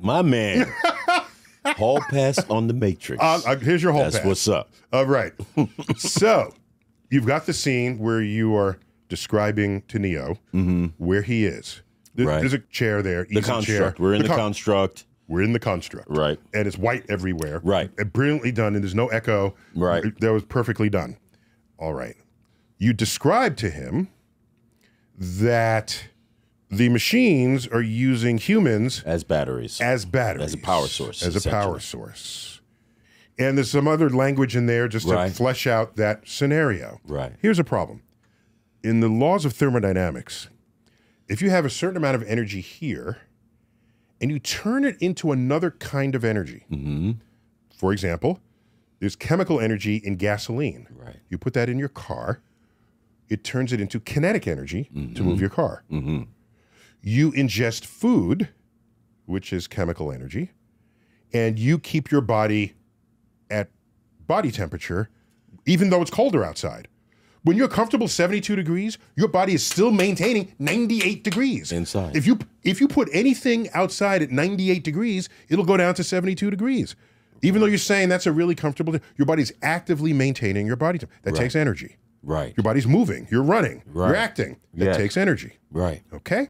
My man. hall pass on the Matrix. Uh, uh, here's your hall That's pass. what's up. All right. so you've got the scene where you are describing to Neo where he is. There- Right. There's a chair there. The easy chair. construct. We're in the, con- construct. We're in the construct. Right. And it's white everywhere. Right. And brilliantly done, and there's no echo. Right. That was perfectly done. All right. You describe to him that the machines are using humans As batteries. as batteries, As a power source, as a power source. And there's some other language in there just to flesh out that scenario. Right. Here's a problem. In the laws of thermodynamics, if you have a certain amount of energy here and you turn it into another kind of energy, Mm-hmm. for example, there's chemical energy in gasoline. Right. You put that in your car, it turns it into kinetic energy to move your car. You ingest food, which is chemical energy, and you keep your body at body temperature, even though it's colder outside. When you're comfortable 72 degrees, your body is still maintaining 98 degrees Inside. If you if you put anything outside at 98 degrees, it'll go down to 72 degrees. Even though you're saying that's a really comfortable, your body's actively maintaining your body. temp- That takes energy. Right. Your body's moving. You're running. Right. You're acting. That Yes. takes energy. Right. Okay.